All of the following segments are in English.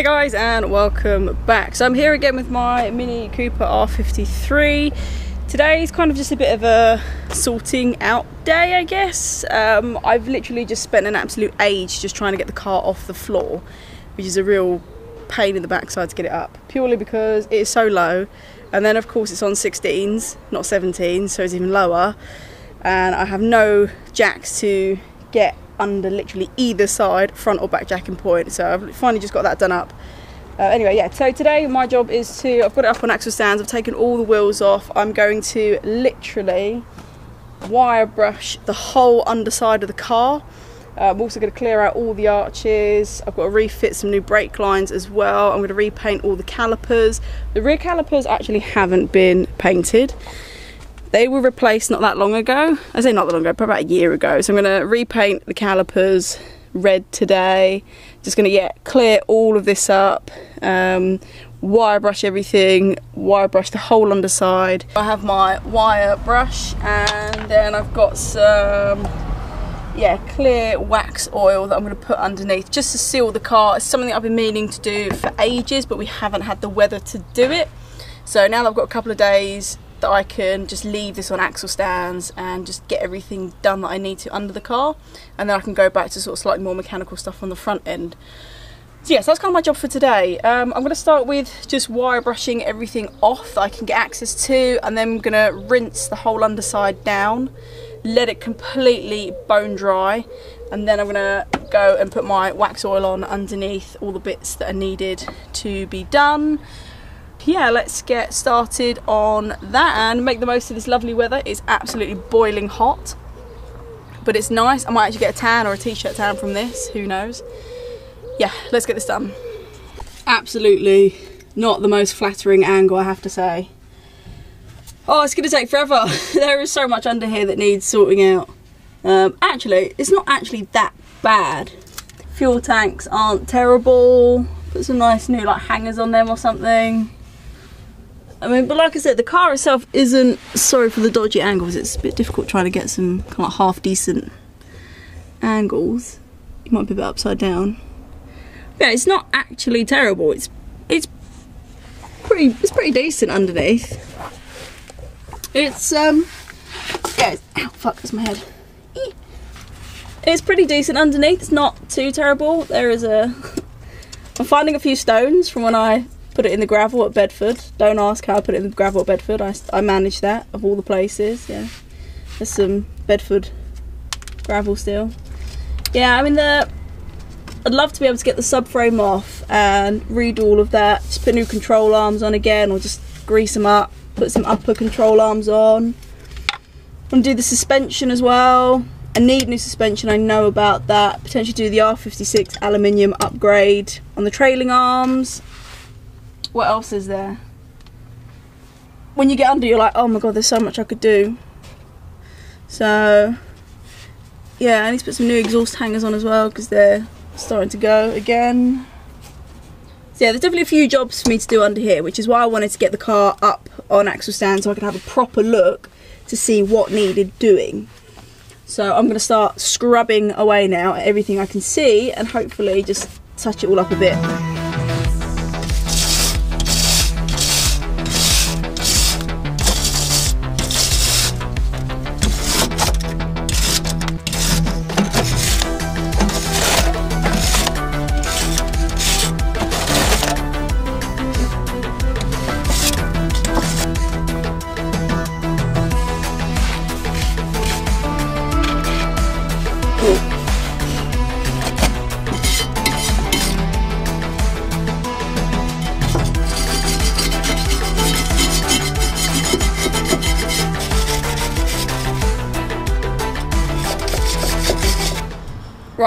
Hey guys and welcome back. So I'm here again with my Mini Cooper R53. Today is kind of just a bit of a sorting out day I guess. Um, I've literally just spent an absolute age just trying to get the car off the floor which is a real pain in the backside to get it up purely because it is so low and then of course it's on 16s not 17s so it's even lower and I have no jacks to get under literally either side, front or back jacking point. So I've finally just got that done up. Uh, anyway, yeah, so today my job is to, I've got it up on axle stands, I've taken all the wheels off. I'm going to literally wire brush the whole underside of the car. Uh, I'm also going to clear out all the arches. I've got to refit some new brake lines as well. I'm going to repaint all the calipers. The rear calipers actually haven't been painted. They were replaced not that long ago. I say not that long ago, probably about a year ago. So I'm going to repaint the calipers red today. Just going to yeah clear all of this up. Um, wire brush everything, wire brush the whole underside. I have my wire brush and then I've got some yeah clear wax oil that I'm going to put underneath just to seal the car. It's something I've been meaning to do for ages but we haven't had the weather to do it. So now I've got a couple of days that I can just leave this on axle stands and just get everything done that I need to under the car and then I can go back to sort of slightly more mechanical stuff on the front end. So yes, that's kind of my job for today. Um, I'm going to start with just wire brushing everything off that I can get access to and then I'm going to rinse the whole underside down, let it completely bone dry and then I'm going to go and put my wax oil on underneath all the bits that are needed to be done yeah let's get started on that and make the most of this lovely weather. It's absolutely boiling hot but it's nice. I might actually get a tan or a t-shirt tan from this who knows? Yeah let's get this done. Absolutely not the most flattering angle I have to say. Oh it's gonna take forever. There is so much under here that needs sorting out. Um, actually it's not actually that bad. Fuel tanks aren't terrible. Put some nice new like hangers on them or something I mean, but like I said, the car itself isn't, sorry for the dodgy angles, it's a bit difficult trying to get some kind of half decent angles. You might be a bit upside down. Yeah, it's not actually terrible. It's it's pretty it's pretty decent underneath. It's um yeah, it's, ow fuck that's my head. It's pretty decent underneath, it's not too terrible. There is a I'm finding a few stones from when I put it in the gravel at Bedford. Don't ask how I put it in the gravel at Bedford. I, I manage that of all the places. Yeah, there's some Bedford gravel still. Yeah, I mean the. I'd love to be able to get the subframe off and redo all of that. Just put new control arms on again, or just grease them up. Put some upper control arms on. And do the suspension as well. I need new suspension, I know about that. Potentially do the R56 aluminium upgrade on the trailing arms what else is there? When you get under, you're like, oh my god, there's so much I could do. So, yeah, I need to put some new exhaust hangers on as well because they're starting to go again. So yeah, there's definitely a few jobs for me to do under here, which is why I wanted to get the car up on axle stand so I could have a proper look to see what needed doing. So I'm going to start scrubbing away now at everything I can see and hopefully just touch it all up a bit.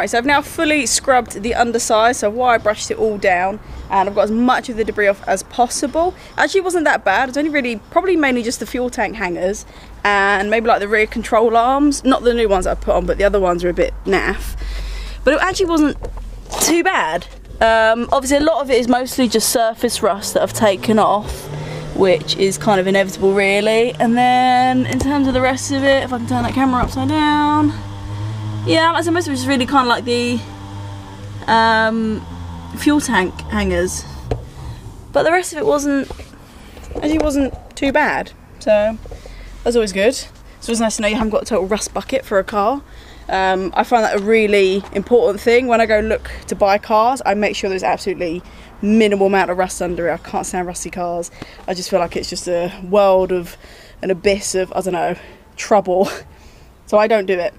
Right, so I've now fully scrubbed the underside, so I've wire brushed it all down and I've got as much of the debris off as possible. Actually, wasn't that bad. It's only really, probably mainly just the fuel tank hangers and maybe like the rear control arms. Not the new ones I put on, but the other ones are a bit naff. But it actually wasn't too bad. Um, obviously, a lot of it is mostly just surface rust that I've taken off, which is kind of inevitable, really. And then in terms of the rest of it, if I can turn that camera upside down, yeah, like I most of it's really kind of like the um, fuel tank hangers. But the rest of it wasn't, actually wasn't too bad. So that's always good. It's always nice to know you haven't got a total rust bucket for a car. Um, I find that a really important thing. When I go look to buy cars, I make sure there's absolutely minimal amount of rust under it. I can't stand rusty cars. I just feel like it's just a world of an abyss of, I don't know, trouble. So I don't do it.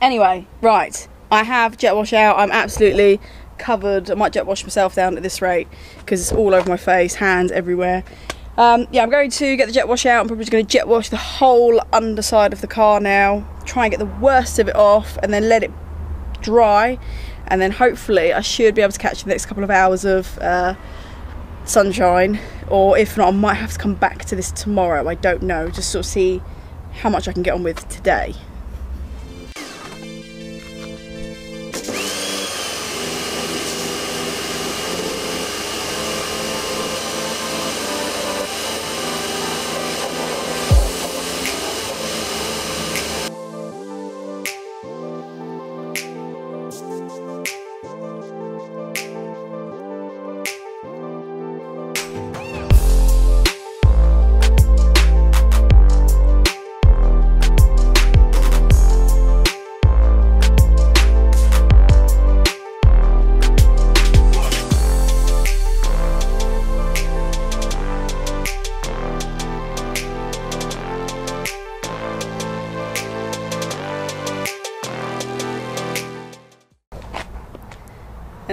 Anyway, right. I have jet wash out. I'm absolutely covered. I might jet wash myself down at this rate because it's all over my face, hands everywhere. Um, yeah, I'm going to get the jet wash out. I'm probably just going to jet wash the whole underside of the car now. Try and get the worst of it off and then let it dry. And then hopefully I should be able to catch the next couple of hours of uh, sunshine. Or if not, I might have to come back to this tomorrow. I don't know. Just sort of see how much I can get on with today.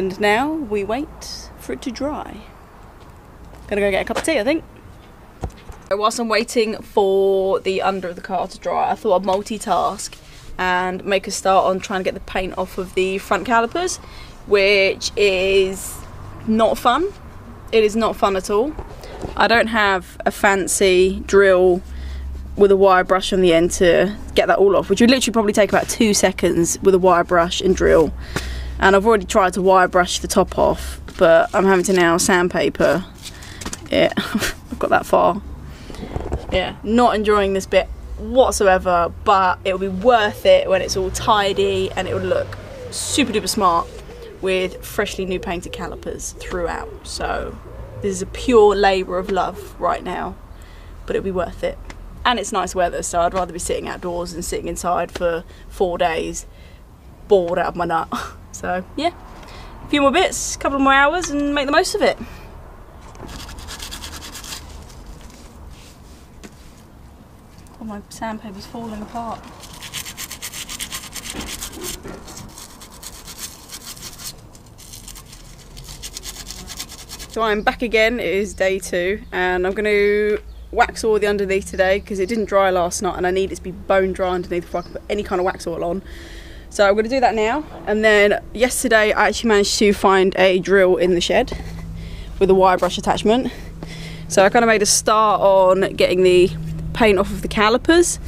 And now we wait for it to dry. Gonna go get a cup of tea, I think. Whilst I'm waiting for the under of the car to dry, I thought I'd multitask and make a start on trying to get the paint off of the front calipers, which is not fun. It is not fun at all. I don't have a fancy drill with a wire brush on the end to get that all off, which would literally probably take about two seconds with a wire brush and drill and I've already tried to wire brush the top off but I'm having to now sandpaper it. I've got that far. Yeah not enjoying this bit whatsoever but it'll be worth it when it's all tidy and it will look super duper smart with freshly new painted calipers throughout. So this is a pure labour of love right now but it'll be worth it. And it's nice weather so I'd rather be sitting outdoors than sitting inside for four days bored out of my nut So yeah, a few more bits, a couple more hours and make the most of it. Oh, my sandpaper's falling apart. So I'm back again, it is day two, and I'm going to wax all the underneath today because it didn't dry last night and I need it to be bone dry underneath before I can put any kind of wax oil on. So I'm going to do that now. And then yesterday I actually managed to find a drill in the shed with a wire brush attachment. So I kind of made a start on getting the paint off of the calipers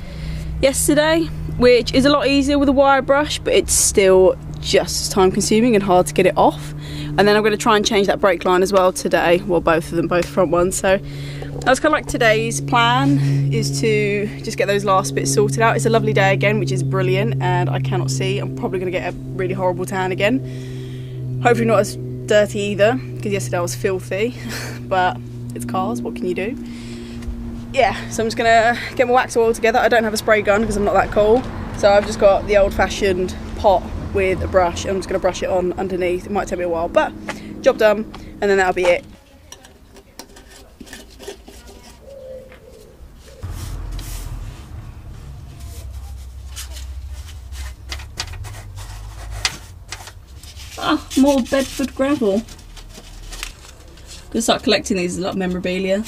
yesterday, which is a lot easier with a wire brush, but it's still just as time consuming and hard to get it off. And then I'm going to try and change that brake line as well today, well both of them, both front ones. So that's kind of like today's plan is to just get those last bits sorted out. It's a lovely day again, which is brilliant, and I cannot see. I'm probably going to get a really horrible tan again. Hopefully not as dirty either, because yesterday I was filthy, but it's cars, what can you do? Yeah, so I'm just going to get my wax oil together. I don't have a spray gun because I'm not that cool, so I've just got the old-fashioned pot with a brush. I'm just going to brush it on underneath. It might take me a while, but job done, and then that'll be it. More Bedford gravel. Gonna start collecting these, a lot of memorabilia.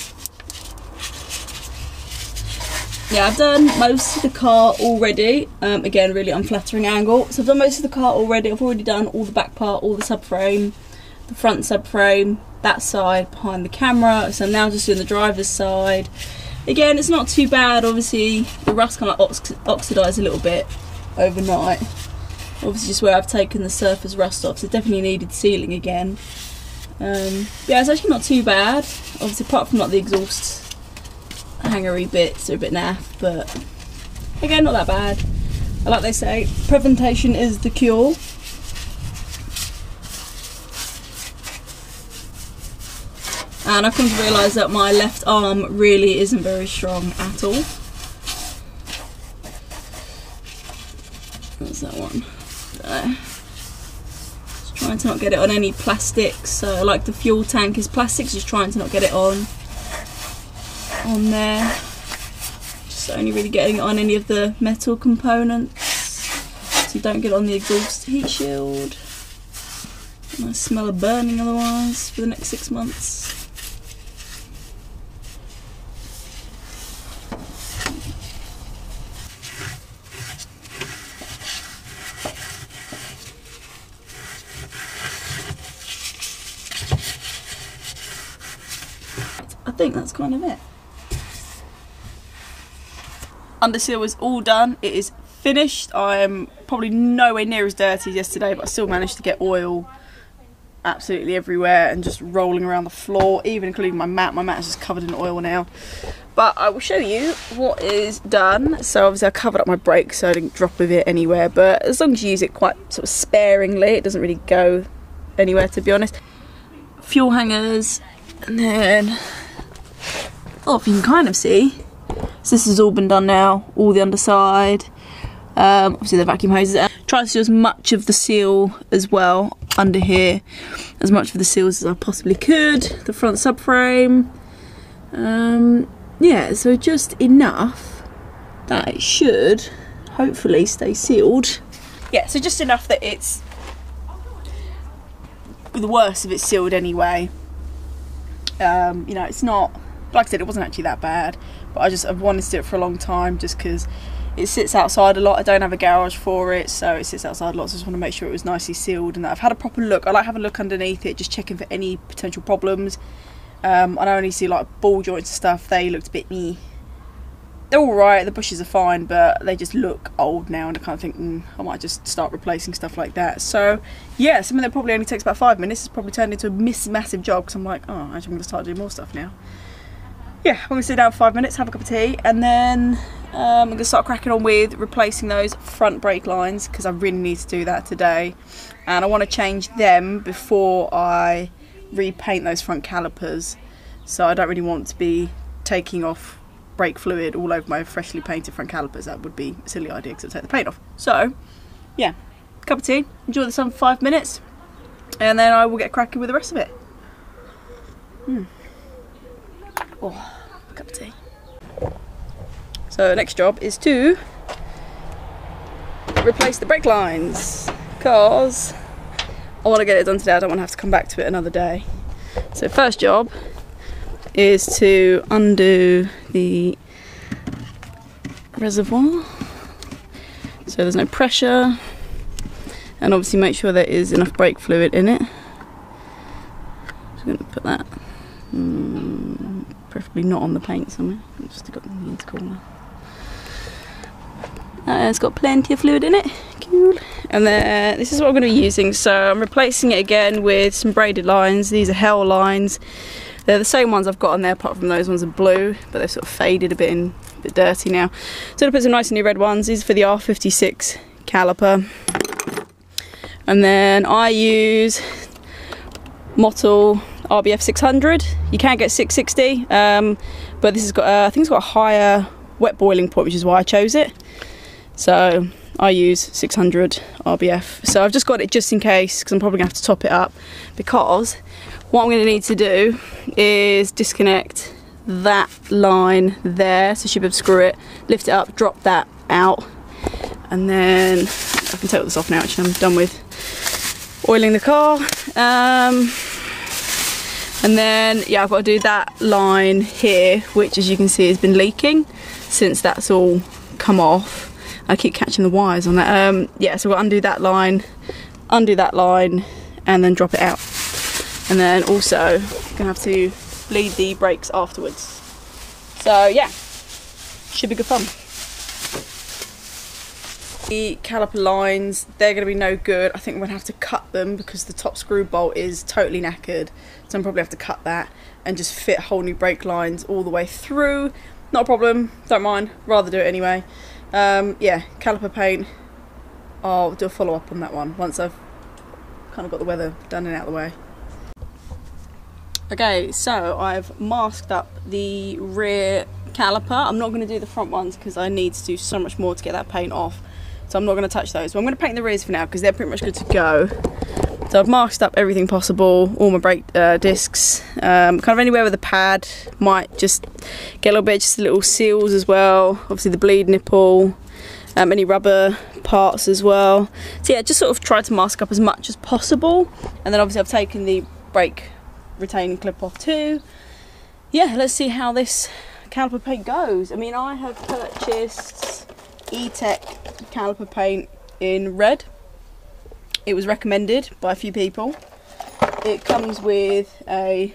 Yeah, I've done most of the car already. Um, again, really unflattering angle. So I've done most of the car already. I've already done all the back part, all the subframe, the front subframe, that side behind the camera. So I'm now just doing the driver's side. Again, it's not too bad. Obviously, the rust kind of ox oxidised a little bit overnight obviously just where I've taken the surface rust off so definitely needed sealing again um, yeah it's actually not too bad obviously apart from like the exhaust hangery bits are a bit naff but again not that bad like they say prevention is the cure and I've come to realise that my left arm really isn't very strong at all. What's that one? Just trying to not get it on any plastics. So like the fuel tank is plastic, just trying to not get it on on there. Just only really getting it on any of the metal components. So you don't get on the exhaust heat shield. I smell of burning otherwise for the next six months. I think that's kind of it. Underseal is all done. It is finished. I am probably nowhere near as dirty as yesterday, but I still managed to get oil absolutely everywhere and just rolling around the floor, even including my mat. My mat is just covered in oil now. But I will show you what is done. So obviously I covered up my brake so I didn't drop with it anywhere. But as long as you use it quite sort of sparingly, it doesn't really go anywhere to be honest. Fuel hangers and then, oh if you can kind of see, so this has all been done now, all the underside. Um, obviously the vacuum hoses. Try to do as much of the seal as well under here, as much of the seals as I possibly could. The front subframe. Um, yeah, so just enough that it should hopefully stay sealed. Yeah, so just enough that it's the worst of it's sealed anyway. Um, you know, it's not like I said, it wasn't actually that bad, but I just I've wanted to do it for a long time just because it sits outside a lot. I don't have a garage for it, so it sits outside a lot. So I just want to make sure it was nicely sealed and that I've had a proper look. I like having a look underneath it, just checking for any potential problems. Um, I only see like ball joints and stuff. They looked a bit me. They're all right. The bushes are fine, but they just look old now, and I kind of think mm, I might just start replacing stuff like that. So yeah, something that probably only takes about five minutes has probably turned into a miss massive job because I'm like, oh, actually, I'm going to start doing more stuff now yeah, I'm gonna sit down for five minutes, have a cup of tea, and then um, I'm gonna start cracking on with replacing those front brake lines because I really need to do that today. And I want to change them before I repaint those front calipers. So I don't really want to be taking off brake fluid all over my freshly painted front calipers. That would be a silly idea because it'll take the paint off. So, yeah, cup of tea, enjoy the sun for five minutes, and then I will get cracking with the rest of it. Hmm. Oh cup of tea. So next job is to replace the brake lines because I want to get it done today. I don't want to have to come back to it another day. So first job is to undo the reservoir so there's no pressure and obviously make sure there is enough brake fluid in it. Just going to put that mm, preferably not on the paint somewhere. Just got in the. Uh, it's got plenty of fluid in it. Cool. And then this is what I'm going to be using. So I'm replacing it again with some braided lines. These are HEL lines. They're the same ones I've got on there, apart from those ones are blue, but they've sort of faded a bit and a bit dirty now. So I'm going to put some nice new red ones. These are for the R56 caliper. And then I use Motul RBF 600. You can get 660, um, but this has got, uh, I think it's got a higher wet boiling point, which is why I chose it. So I use 600 RBF. So I've just got it just in case, because I'm probably gonna have to top it up, because what I'm gonna need to do is disconnect that line there, so she'll be able to screw it, lift it up, drop that out, and then I can take this off now actually, I'm done with oiling the car. Um, and then yeah I've got to do that line here which as you can see has been leaking since that's all come off. I keep catching the wires on that. Um, yeah so we'll undo that line undo that line and then drop it out. And then also gonna have to bleed the brakes afterwards. So yeah should be good fun the caliper lines they're going to be no good. I think I'm going to have to cut them because the top screw bolt is totally knackered. So I'm probably have to cut that and just fit whole new brake lines all the way through. Not a problem. Don't mind. Rather do it anyway. Um, yeah caliper paint. I'll do a follow-up on that one once I've kind of got the weather done and out of the way. Okay, so I've masked up the rear caliper. I'm not going to do the front ones because I need to do so much more to get that paint off. So I'm not going to touch those. But I'm going to paint the rears for now because they're pretty much good to go. So I've masked up everything possible, all my brake uh, discs, um, kind of anywhere with a pad, might just get a little bit, just little seals as well, obviously the bleed nipple, um, any rubber parts as well. So yeah, just sort of try to mask up as much as possible. And then obviously I've taken the brake retaining clip off too. Yeah, let's see how this caliper paint goes. I mean, I have purchased E-Tech caliper paint in red. It was recommended by a few people. It comes with a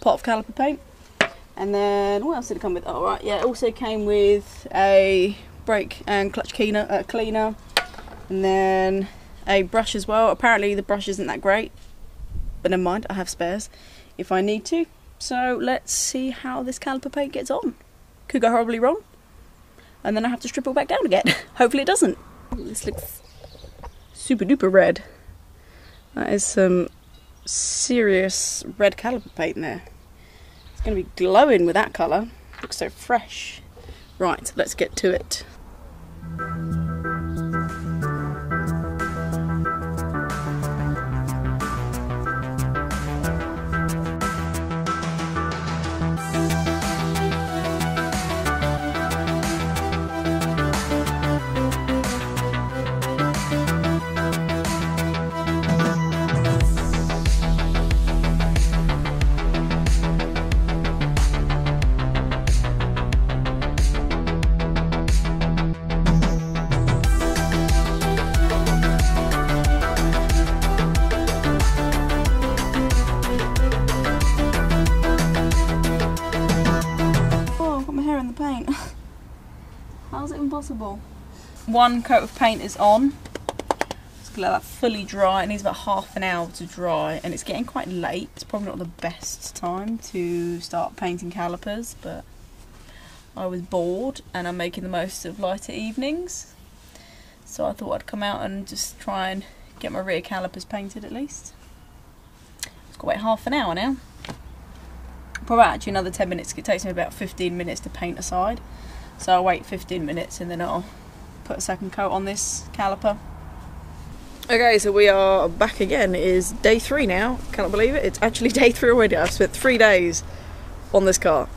pot of caliper paint. And then, what else did it come with? Oh, right, yeah, it also came with a brake and clutch cleaner, uh, cleaner. And then a brush as well. Apparently the brush isn't that great. But never mind, I have spares if I need to. So let's see how this caliper paint gets on. Could go horribly wrong. And then I have to strip it back down again. Hopefully it doesn't. This looks super duper red. That is some serious red caliper paint in there. It's going to be glowing with that colour. Looks so fresh. Right, let's get to it. One coat of paint is on. Gonna let that fully dry. It needs about half an hour to dry and it's getting quite late. It's probably not the best time to start painting calipers, but I was bored and I'm making the most of lighter evenings. So I thought I'd come out and just try and get my rear calipers painted at least. It's got to wait half an hour now. Probably actually another 10 minutes. It takes me about 15 minutes to paint aside. So I'll wait 15 minutes and then I'll put a second coat on this caliper. Okay, so we are back again. It is day three now. Cannot believe it. It's actually day three already. I've spent three days on this car.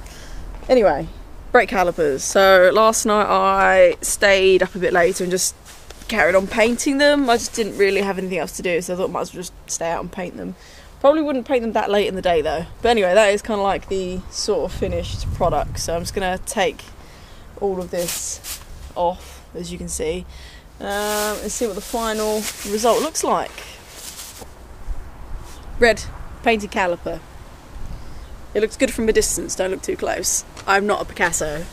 Anyway, brake calipers. So last night I stayed up a bit later and just carried on painting them. I just didn't really have anything else to do, so I thought I might as well just stay out and paint them. Probably wouldn't paint them that late in the day though. But anyway, that is kind of like the sort of finished product. So I'm just going to take all of this off, as you can see, um, and see what the final result looks like. Red painted caliper. It looks good from a distance, don't look too close. I'm not a Picasso.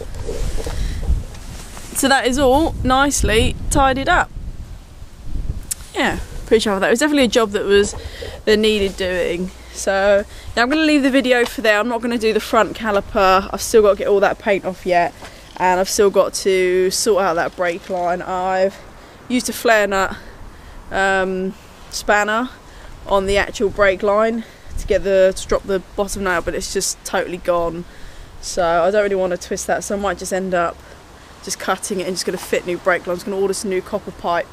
So that is all nicely tidied up. Yeah, pretty sure that. It was definitely a job that was that needed doing. So now I'm going to leave the video for there. I'm not going to do the front caliper. I've still got to get all that paint off yet and I've still got to sort out that brake line. I've used a flare nut um, spanner on the actual brake line to get the to drop the bottom nail but it's just totally gone so I don't really want to twist that so I might just end up just cutting it and just going to fit new brake lines. Going to order some new copper pipe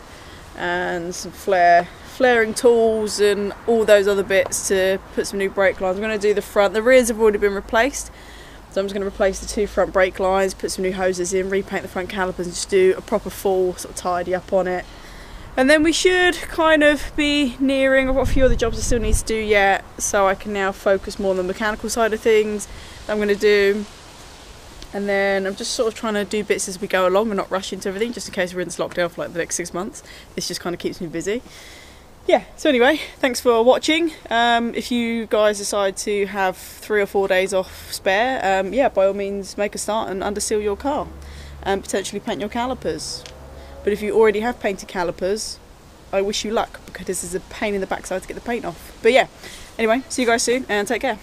and some flare flaring tools and all those other bits to put some new brake lines. I'm going to do the front. The rears have already been replaced so I'm just going to replace the two front brake lines, put some new hoses in, repaint the front calipers and just do a proper full sort of tidy up on it. And then we should kind of be nearing, I've got a few other jobs I still need to do yet, so I can now focus more on the mechanical side of things I'm going to do. And then I'm just sort of trying to do bits as we go along and not rush into everything, just in case we're in this lockdown for like the next six months. This just kind of keeps me busy yeah so anyway thanks for watching. Um, if you guys decide to have three or four days off spare um, yeah by all means make a start and underseal your car and potentially paint your calipers. But if you already have painted calipers I wish you luck because this is a pain in the backside to get the paint off. But yeah anyway see you guys soon and take care